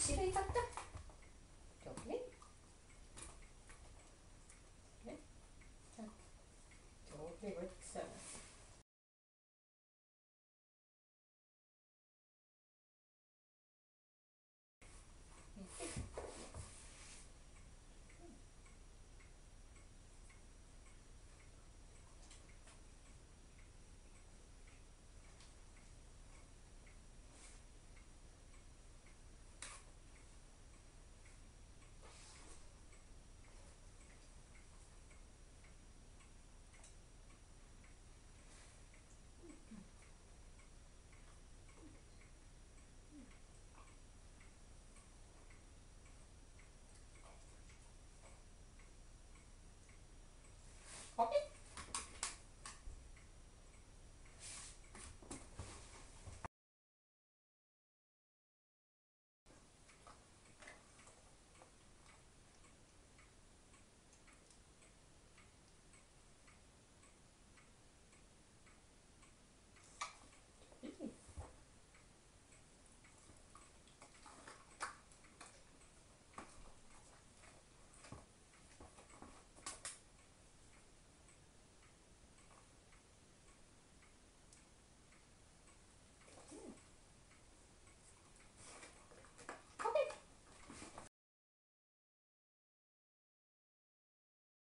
しびれちゃった。